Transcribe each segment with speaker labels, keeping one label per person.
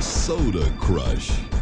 Speaker 1: Soda Crush.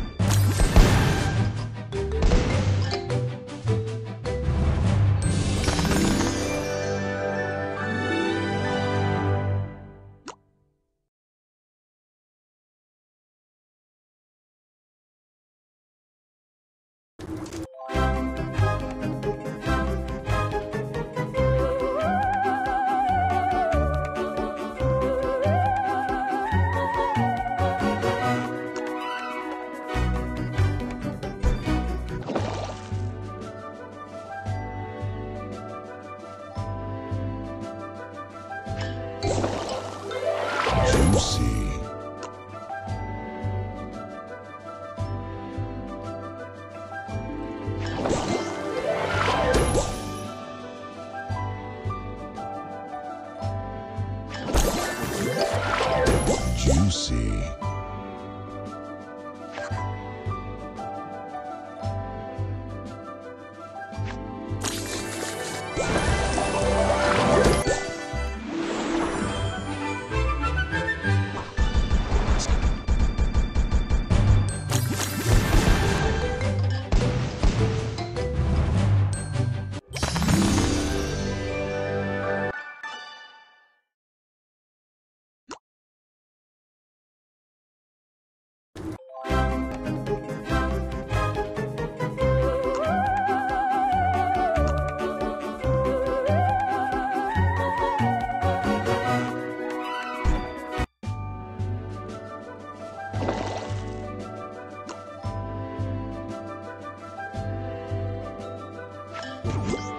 Speaker 1: Juicy.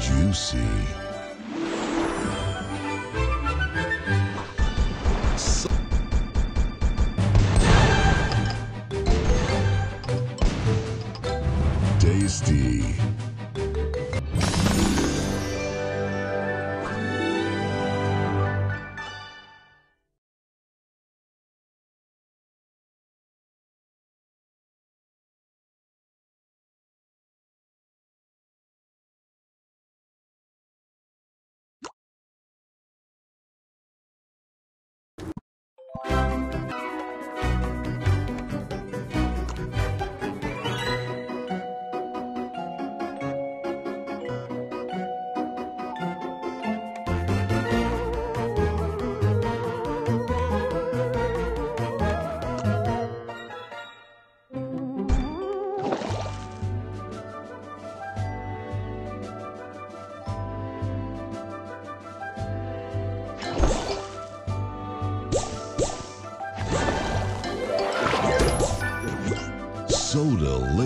Speaker 1: Juicy.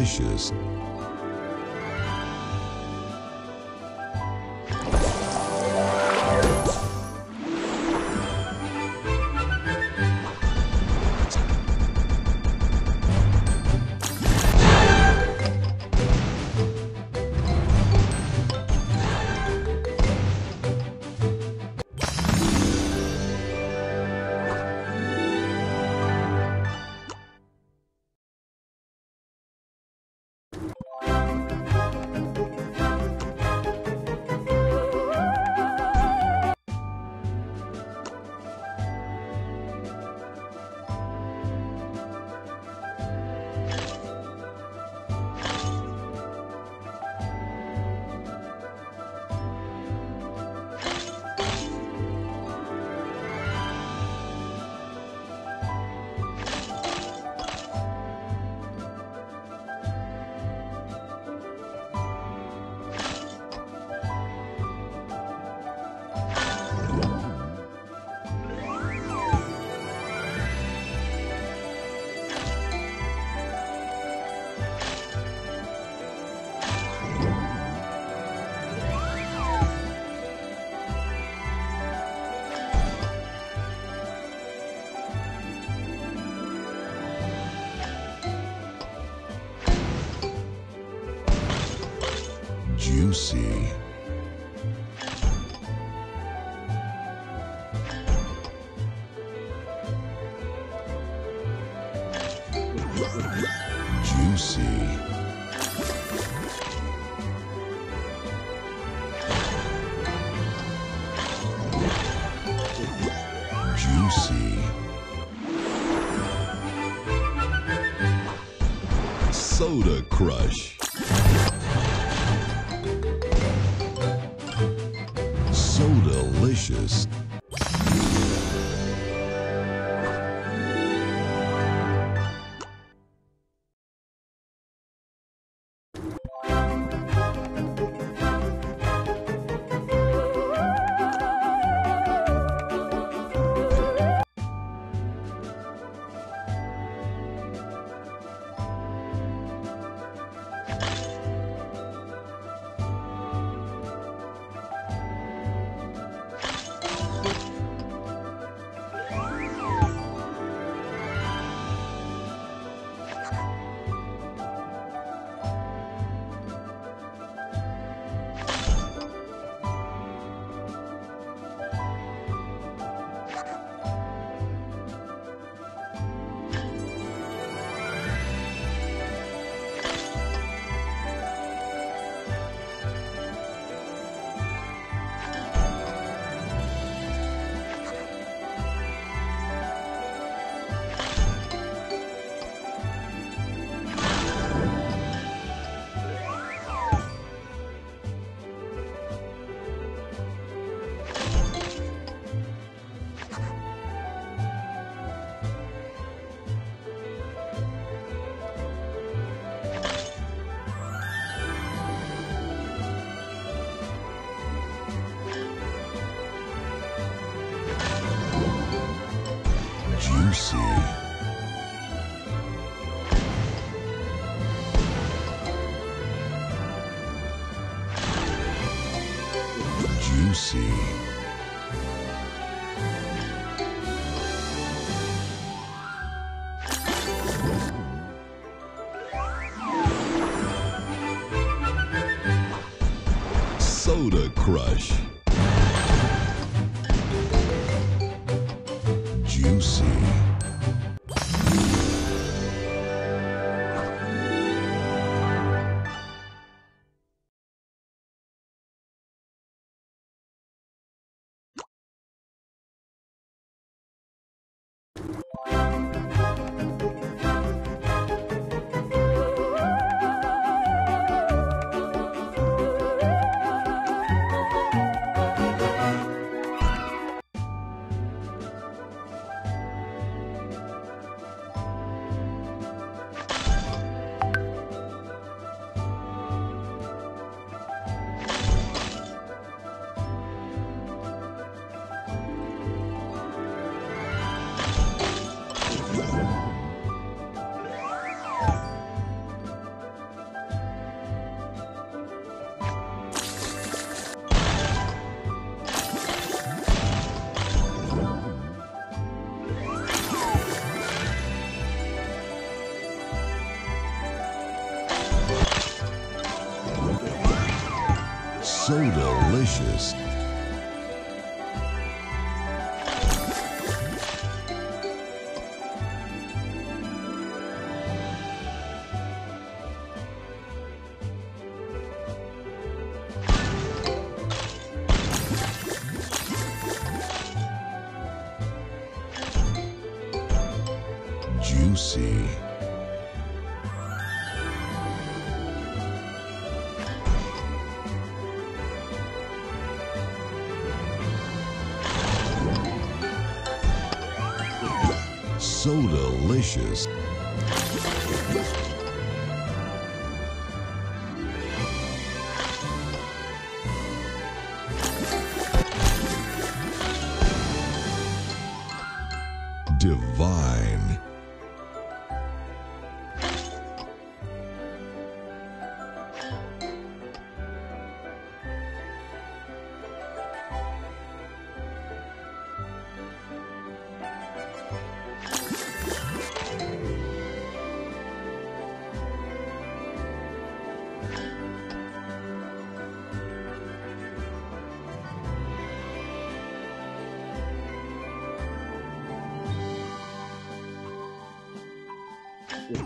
Speaker 1: Issues. Juicy. Juicy. Soda Crush. Juicy. Delicious. So delicious. Tasty.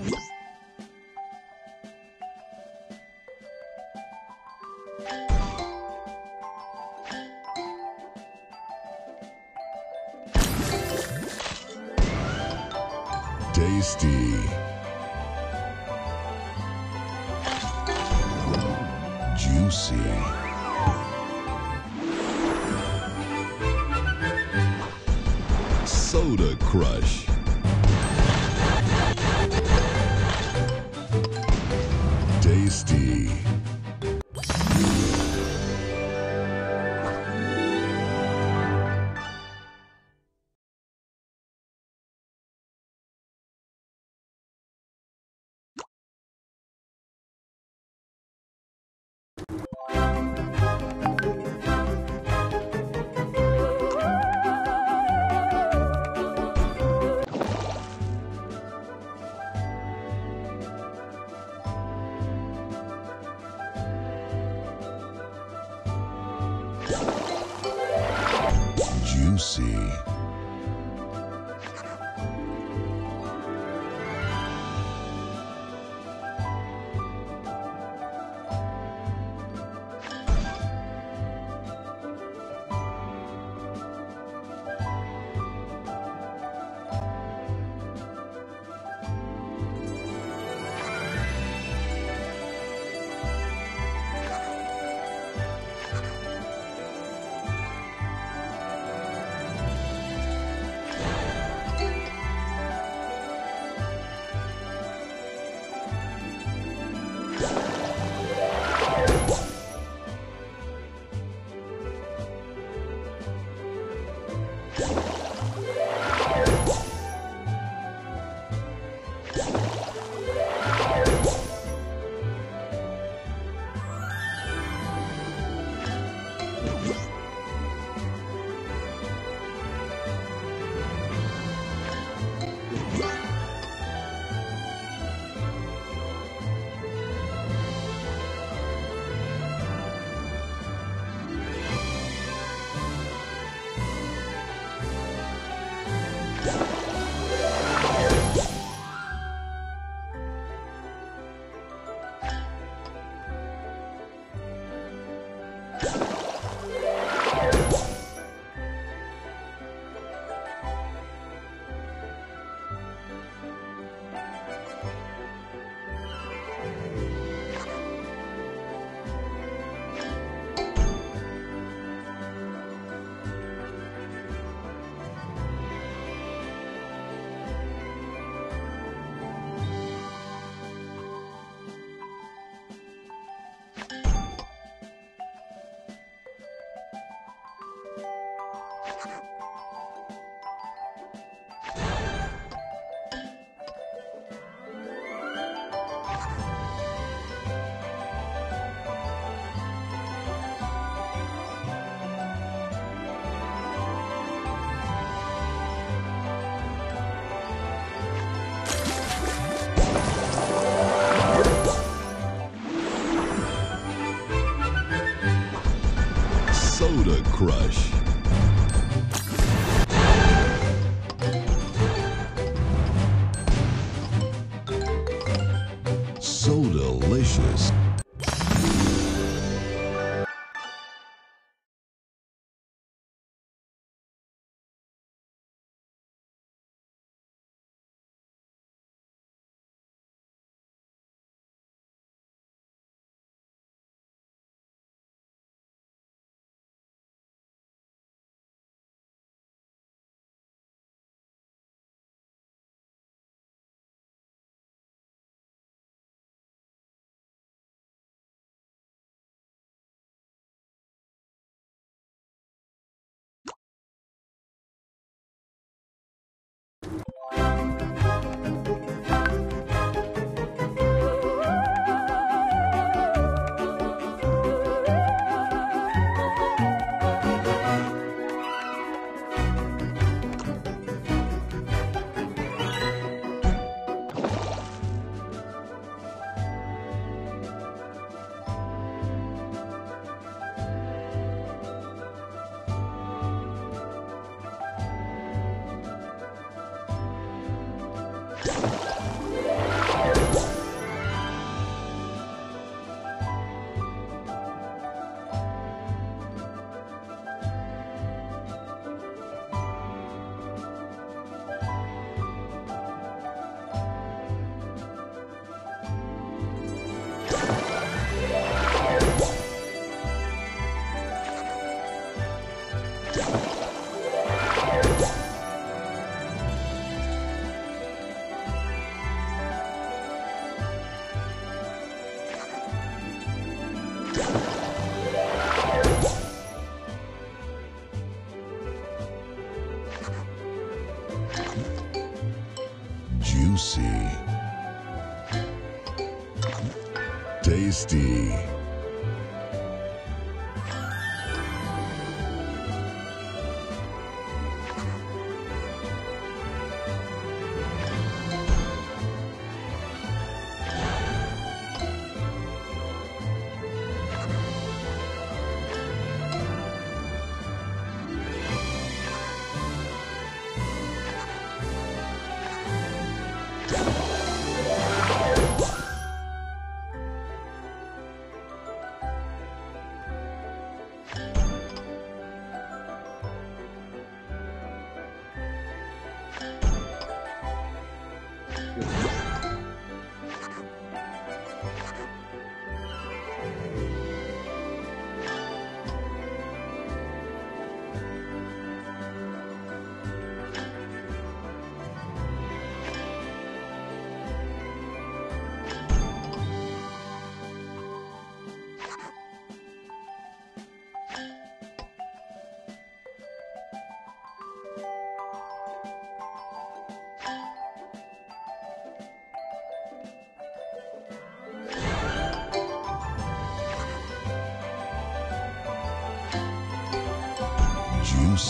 Speaker 1: Juicy. Soda Crush. Juicy. Tasty.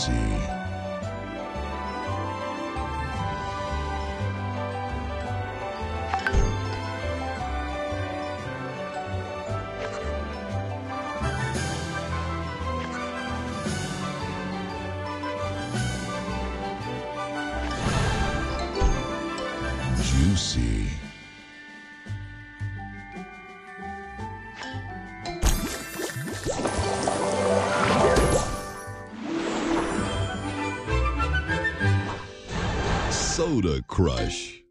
Speaker 1: Juicy. Juicy. Crush.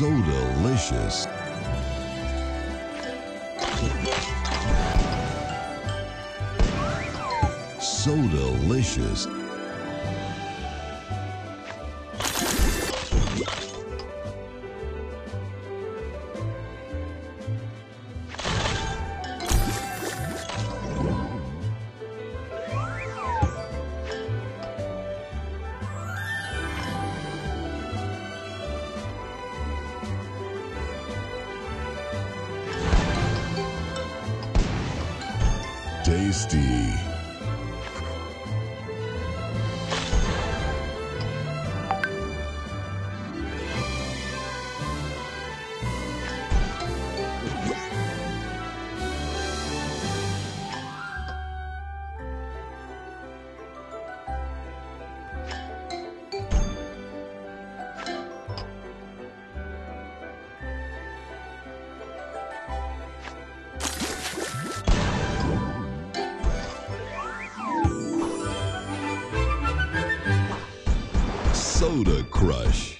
Speaker 1: Sodalicious. So delicious. Tasty. Soda Crush.